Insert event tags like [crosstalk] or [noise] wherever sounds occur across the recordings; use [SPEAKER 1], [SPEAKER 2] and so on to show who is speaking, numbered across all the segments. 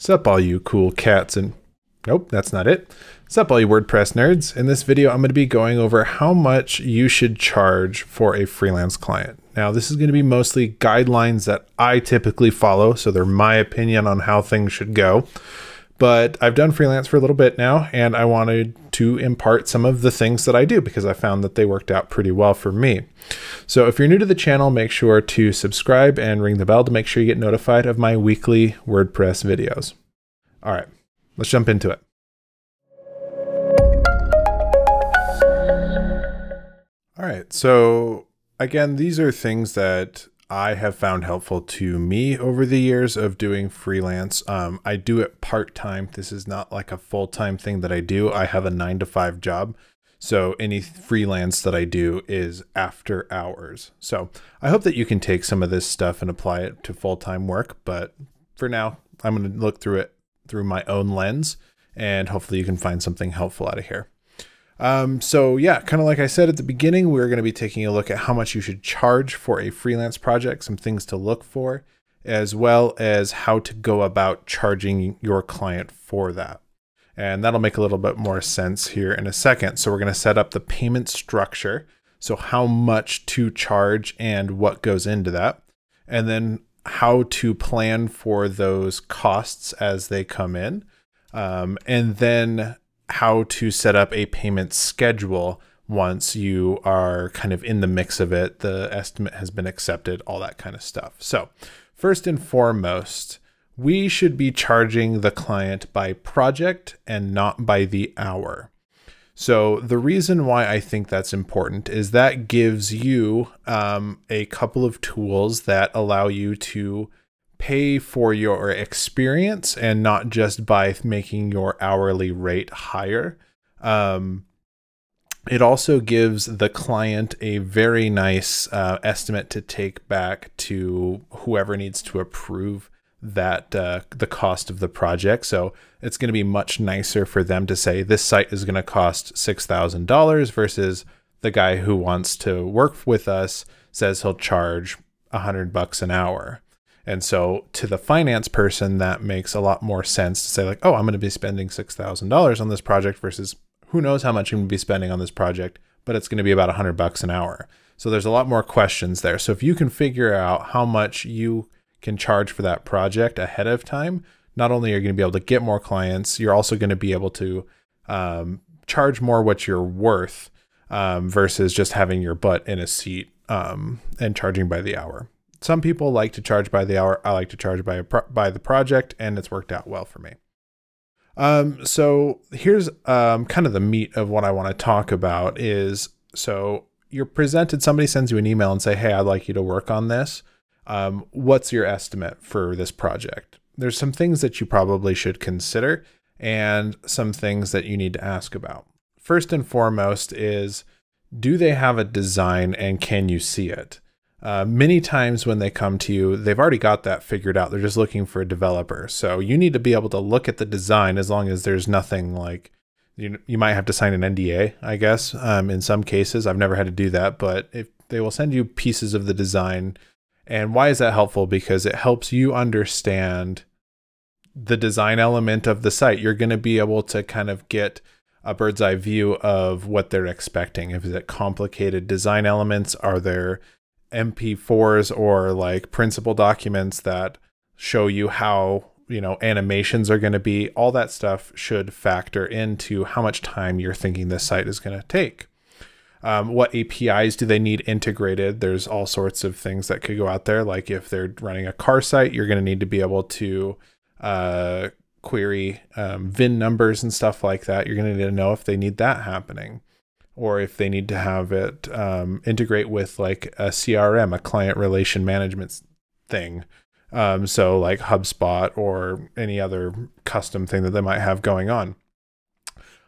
[SPEAKER 1] Sup all you cool cats and nope, that's not it. Sup all you WordPress nerds. In this video, I'm going to be going over how much you should charge for a freelance client. Now, this is going to be mostly guidelines that I typically follow, so they're my opinion on how things should go. But I've done freelance for a little bit now, and I wanted to impart some of the things that I do because I found that they worked out pretty well for me. So if you're new to the channel, make sure to subscribe and ring the bell to make sure you get notified of my weekly WordPress videos. All right, let's jump into it. All right, so again, these are things that I have found helpful to me over the years of doing freelance. Um, I do it part time. This is not like a full time thing that I do. I have a nine to five job. So any freelance that I do is after hours. So I hope that you can take some of this stuff and apply it to full time work. But for now, I'm going to look through it through my own lens and hopefully you can find something helpful out of here. Um, so yeah, kind of like I said at the beginning, we're going to be taking a look at how much you should charge for a freelance project, some things to look for, as well as how to go about charging your client for that. And that'll make a little bit more sense here in a second. So we're going to set up the payment structure. So how much to charge and what goes into that. And then how to plan for those costs as they come in. Um, and then how to set up a payment schedule once you are kind of in the mix of it, the estimate has been accepted, all that kind of stuff. So, first and foremost, we should be charging the client by project and not by the hour. So, the reason why I think that's important is that gives you um, a couple of tools that allow you to pay for your experience and not just by making your hourly rate higher. Um, it also gives the client a very nice uh, estimate to take back to whoever needs to approve that uh, the cost of the project. So it's going to be much nicer for them to say this site is going to cost six thousand dollars versus the guy who wants to work with us says he'll charge a hundred bucks an hour. And so to the finance person, that makes a lot more sense to say like, oh, I'm going to be spending $6,000 on this project versus who knows how much I'm going to be spending on this project, but it's going to be about 100 bucks an hour. So there's a lot more questions there. So if you can figure out how much you can charge for that project ahead of time, not only are you going to be able to get more clients, you're also going to be able to um, charge more what you're worth um, versus just having your butt in a seat um, and charging by the hour some people like to charge by the hour. I like to charge by by the project, and it's worked out well for me. Um, so here's um, kind of the meat of what I want to talk about is so you're presented. Somebody sends you an email and say, "Hey, I'd like you to work on this. Um, what's your estimate for this project?" There's some things that you probably should consider, and some things that you need to ask about. First and foremost is, do they have a design, and can you see it? Uh, many times when they come to you, they've already got that figured out. They're just looking for a developer. So you need to be able to look at the design as long as there's nothing like you. You might have to sign an NDA, I guess. Um, in some cases, I've never had to do that, but if they will send you pieces of the design, and why is that helpful? Because it helps you understand the design element of the site. You're going to be able to kind of get a bird's eye view of what they're expecting. If it complicated design elements, are there MP4s or like Principle documents that show you how you know animations are going to be all that stuff should factor into how much time you're thinking this site is going to take. Um, what apis do they need integrated? There's all sorts of things that could go out there. Like if they're running a car site you're going to need to be able to uh, query um, vin numbers and stuff like that. You're going to need to know if they need that happening or if they need to have it um, integrate with like a CRM, a client relation management thing. Um, so like HubSpot or any other custom thing that they might have going on.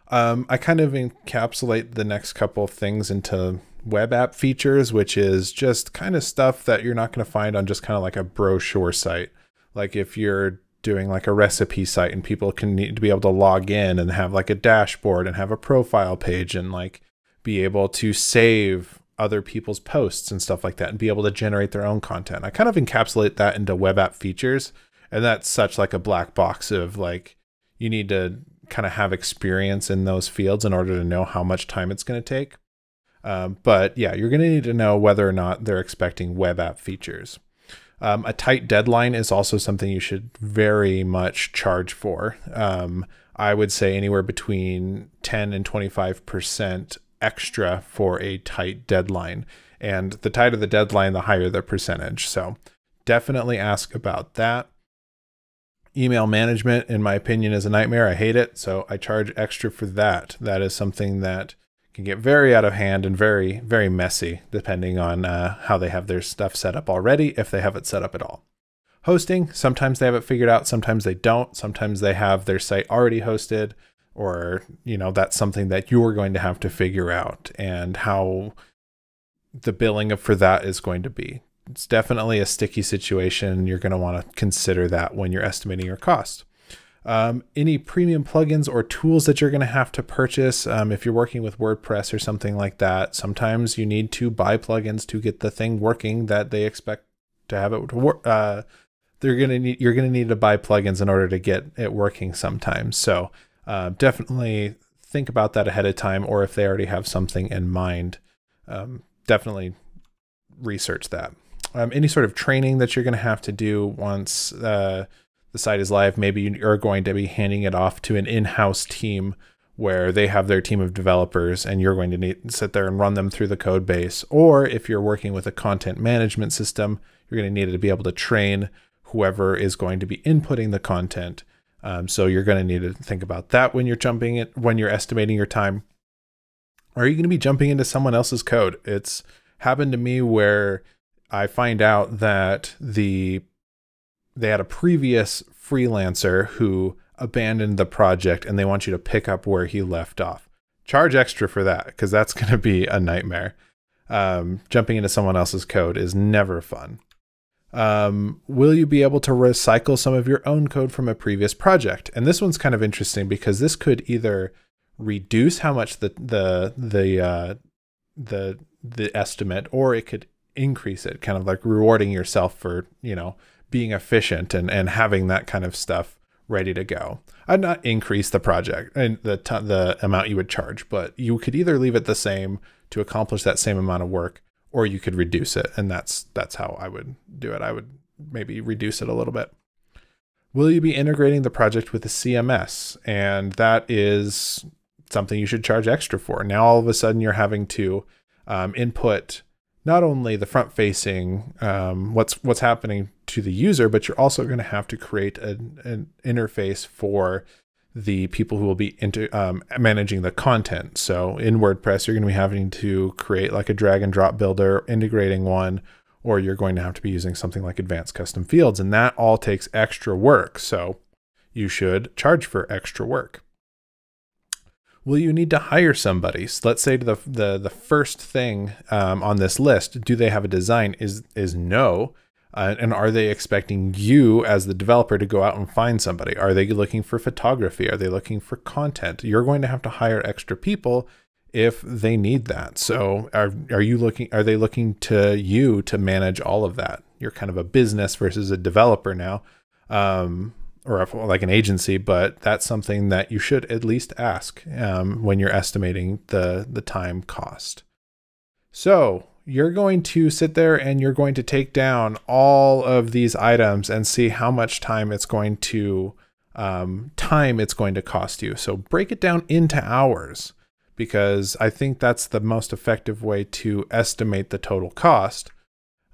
[SPEAKER 1] Um, I kind of encapsulate the next couple of things into web app features, which is just kind of stuff that you're not going to find on just kind of like a brochure site. Like if you're doing like a recipe site and people can need to be able to log in and have like a dashboard and have a profile page and like be able to save other people's posts and stuff like that and be able to generate their own content. I kind of encapsulate that into web app features And that's such like a black box of like you need to kind of have experience in those fields in order to know how much time it's going to take. Um, but yeah, you're going to need to know whether or not they're expecting web app features. Um, a tight deadline is also something you should very much charge for. Um, I would say anywhere between 10 and 25% extra for a tight deadline. And the tighter the deadline, the higher the percentage. So definitely ask about that. Email management, in my opinion, is a nightmare. I hate it. So I charge extra for that. That is something that can get very out of hand and very, very messy depending on uh, how they have their stuff set up already, if they have it set up at all. Hosting, sometimes they have it figured out, sometimes they don't. Sometimes they have their site already hosted, or, you know, that's something that you're going to have to figure out and how the billing for that is going to be. It's definitely a sticky situation. You're going to want to consider that when you're estimating your cost. Um, any premium plugins or tools that you're going to have to purchase um, if you're working with WordPress or something like that. Sometimes you need to buy plugins to get the thing working that they expect to have it to work. Uh, they're going to need you're going to need to buy plugins in order to get it working sometimes. So uh, definitely think about that ahead of time, or if they already have something in mind, um, definitely research that. Um, any sort of training that you're going to have to do once uh, the site is live, maybe you're going to be handing it off to an in-house team where they have their team of developers and you're going to need to sit there and run them through the code base. Or if you're working with a content management system, you're going to need to be able to train whoever is going to be inputting the content. Um, so you're going to need to think about that when you're jumping it, when you're estimating your time. Are you going to be jumping into someone else's code? It's happened to me where I find out that the they had a previous freelancer who abandoned the project and they want you to pick up where he left off. Charge extra for that because that's [laughs] going to be a nightmare. Um, jumping into someone else's code is never fun. Um, will you be able to recycle some of your own code from a previous project? And this one's kind of interesting because this could either reduce how much the the the uh, the the estimate, or it could increase it, kind of like rewarding yourself for you know being efficient and, and having that kind of stuff ready to go. I'd not increase the project and the the amount you would charge, but you could either leave it the same to accomplish that same amount of work, or you could reduce it, and that's that's how I would do it. I would maybe reduce it a little bit. Will you be integrating the project with a CMS? And that is something you should charge extra for. Now all of a sudden you're having to um, input not only the front facing um, what's what's happening to the user, but you're also going to have to create an, an, interface for the people who will be into um, managing the content. So in WordPress, you're going to be having to create like a drag and drop builder, integrating one, or you're going to have to be using something like advanced custom fields, and that all takes extra work. So you should charge for extra work will you need to hire somebody? So let's say the the the first thing um, on this list, do they have a design? Is is no. Uh, and are they expecting you as the developer to go out and find somebody? Are they looking for photography? Are they looking for content? You're going to have to hire extra people if they need that. So are are you looking are they looking to you to manage all of that? You're kind of a business versus a developer now. Um, or like an agency, but that's something that you should at least ask um, when you're estimating the the time cost. So you're going to sit there and you're going to take down all of these items and see how much time it's going to um, time it's going to cost you. So break it down into hours because I think that's the most effective way to estimate the total cost.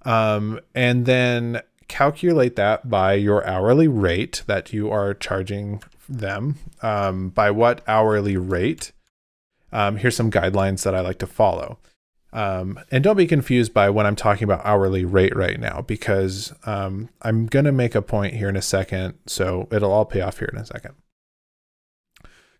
[SPEAKER 1] Um, and then calculate that by your hourly rate that you are charging them. Um, by what hourly rate? Um, here's some guidelines that I like to follow. Um, and don't be confused by when I'm talking about hourly rate right now, because um, I'm going to make a point here in a second. So it'll all pay off here in a second.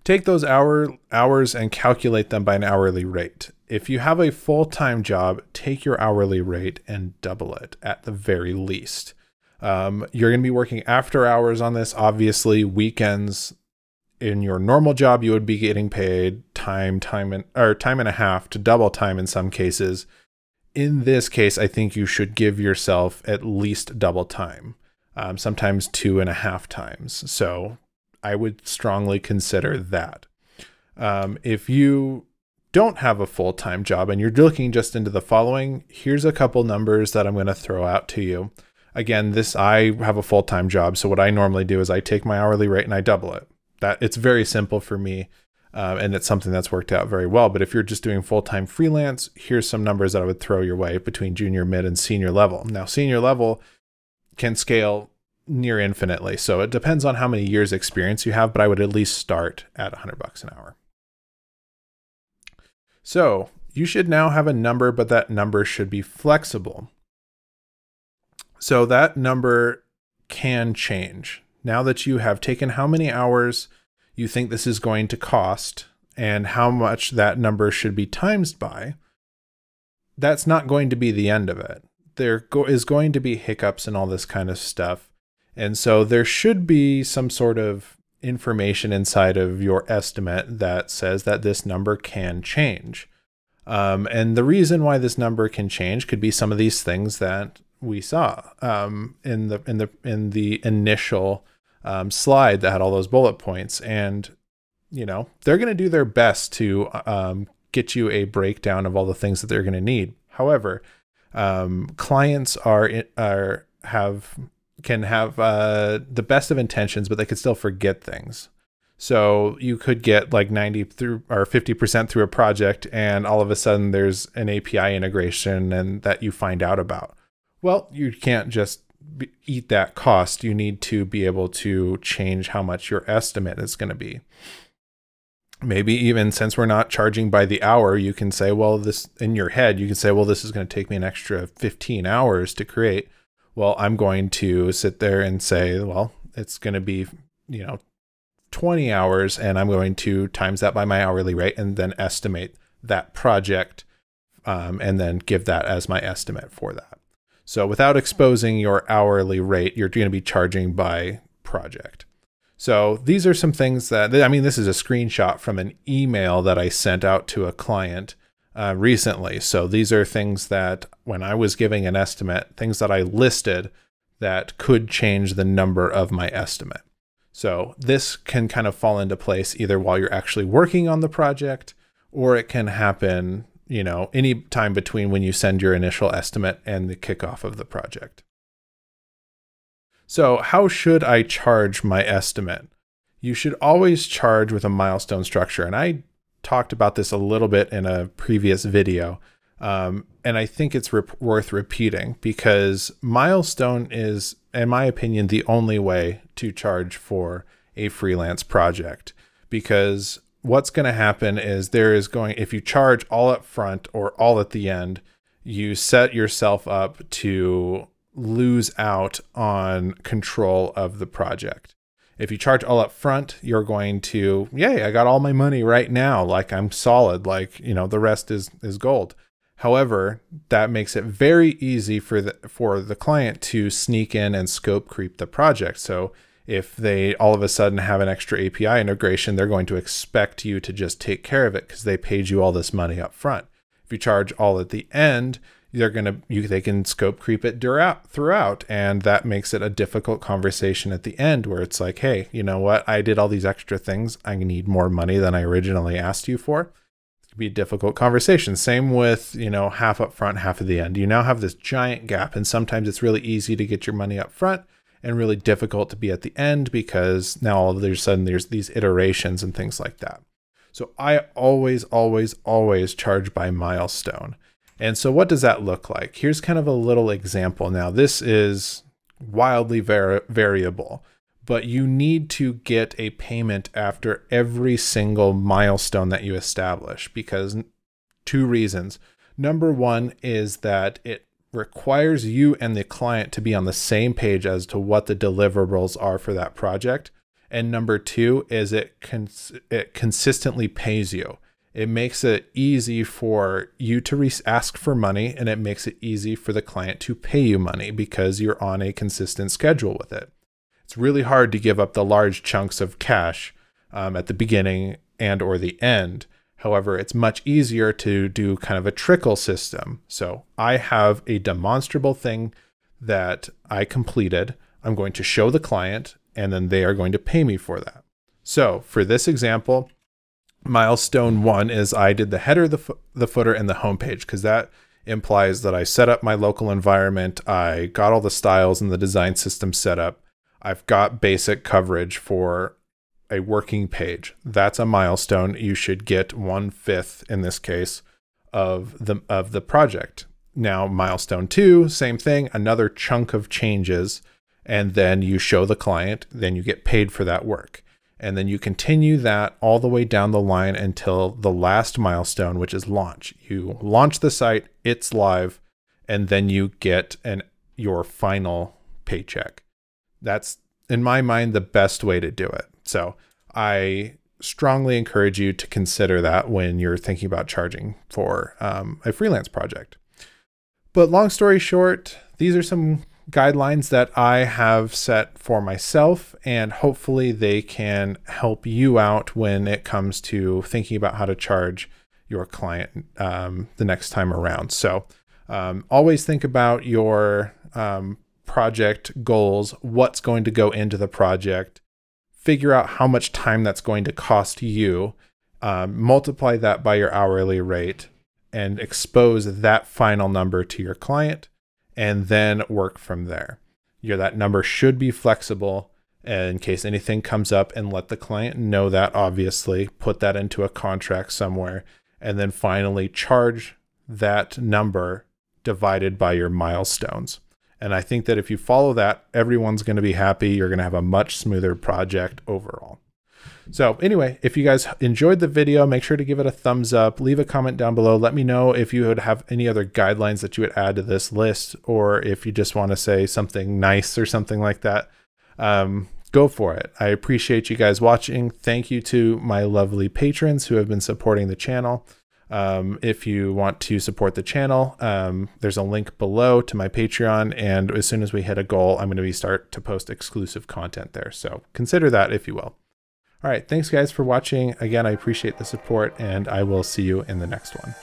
[SPEAKER 1] Take those hour hours and calculate them by an hourly rate. If you have a full-time job, take your hourly rate and double it at the very least. Um, you're going to be working after hours on this. Obviously, weekends in your normal job, you would be getting paid time, time and or time and a half to double time in some cases. In this case, I think you should give yourself at least double time. um, sometimes two and a half times. So I would strongly consider that. Um, if you don't have a full time job and you're looking just into the following, here's a couple numbers that I'm going to throw out to you. Again, this I have a full time job, so what I normally do is I take my hourly rate and I double it. That it's very simple for me, uh, and it's something that's worked out very well. But if you're just doing full time freelance, here's some numbers that I would throw your way between junior, mid, and senior level. Now, senior level can scale near infinitely, so it depends on how many years experience you have. But I would at least start at 100 bucks an hour. So you should now have a number, but that number should be flexible. So that number can change. Now that you have taken how many hours you think this is going to cost and how much that number should be times by, that's not going to be the end of it. There go is going to be hiccups and all this kind of stuff. And so there should be some sort of information inside of your estimate that says that this number can change. Um, and the reason why this number can change could be some of these things that we saw um, in the in the in the initial um, slide that had all those bullet points, and you know they're going to do their best to um, get you a breakdown of all the things that they're going to need. However, um, clients are are have can have uh, the best of intentions, but they could still forget things. So you could get like 90 through or 50% through a project and all of a sudden there's an API integration and that you find out about. Well, you can't just eat that cost. You need to be able to change how much your estimate is going to be. Maybe even since we're not charging by the hour, you can say, well, this in your head, you can say, well, this is going to take me an extra 15 hours to create. Well, I'm going to sit there and say, well, it's going to be, you know, 20 hours and I'm going to times that by my hourly rate and then estimate that project um, and then give that as my estimate for that. So without exposing your hourly rate, you're going to be charging by project. So these are some things that, I mean, this is a screenshot from an email that I sent out to a client uh, recently. So these are things that when I was giving an estimate, things that I listed that could change the number of my estimate. So this can kind of fall into place either while you're actually working on the project or it can happen you know, any time between when you send your initial estimate and the kickoff of the project. So, how should I charge my estimate? You should always charge with a milestone structure. And I talked about this a little bit in a previous video. Um, and I think it's rep worth repeating because milestone is, in my opinion, the only way to charge for a freelance project because what's going to happen is there is going if you charge all up front or all at the end you set yourself up to lose out on control of the project. If you charge all up front you're going to yay i got all my money right now. Like i'm solid. Like you know the rest is is gold. However that makes it very easy for the for the client to sneak in and scope creep the project. So if they all of a sudden have an extra API integration, they're going to expect you to just take care of it because they paid you all this money up front. If you charge all at the end, they're to you they can scope creep it throughout throughout and that makes it a difficult conversation at the end where it's like hey you know what? I did all these extra things. I need more money than i originally asked you for. It could be a difficult conversation. Same with you know half up front half at the end. You now have this giant gap and sometimes it's really easy to get your money up front and really difficult to be at the end because now all of a sudden there's these iterations and things like that. So I always, always, always charge by milestone. And so what does that look like? Here's kind of a little example. Now this is wildly var variable, but you need to get a payment after every single milestone that you establish because two reasons. Number one is that it requires you and the client to be on the same page as to what the deliverables are for that project. And number two is it cons- it consistently pays you. It makes it easy for you to re- ask for money, and it makes it easy for the client to pay you money because you're on a consistent schedule with it. It's really hard to give up the large chunks of cash um, at the beginning and or the end However, it's much easier to do kind of a trickle system. So I have a demonstrable thing that I completed. I'm going to show the client, and then they are going to pay me for that. So for this example, milestone one is I did the header, the, fo- the footer, and the homepage because that implies that I set up my local environment. I got all the styles and the design system set up. I've got basic coverage for a working page. That's a milestone. You should get one fifth in this case of the of the project. Now, milestone two, same thing, another chunk of changes, and then you show the client, then you get paid for that work. And then you continue that all the way down the line until the last milestone, which is launch. You launch the site, it's live, and then you get an your final paycheck. That's in my mind the best way to do it. So I strongly encourage you to consider that when you're thinking about charging for um, a freelance project. But long story short, these are some guidelines that I have set for myself, and hopefully they can help you out when it comes to thinking about how to charge your client um, the next time around. So um, always think about your um, project goals, what's going to go into the project, figure out how much time that's going to cost you, um, multiply that by your hourly rate, and expose that final number to your client and then work from there. Your that number should be flexible in case anything comes up and let the client know that obviously put that into a contract somewhere and then finally charge that number divided by your milestones. And I think that if you follow that, everyone's going to be happy. You're going to have a much smoother project overall. So anyway, if you guys enjoyed the video, make sure to give it a thumbs up, leave a comment down below. Let me know if you would have any other guidelines that you would add to this list, or if you just want to say something nice or something like that. Um, go for it. I appreciate you guys watching. Thank you to my lovely patrons who have been supporting the channel. Um, if you want to support the channel, um, there's a link below to my Patreon, and as soon as we hit a goal, I'm going to be start to post exclusive content there. So consider that if you will. All right. Thanks, guys, for watching. Again, I appreciate the support, and I will see you in the next one.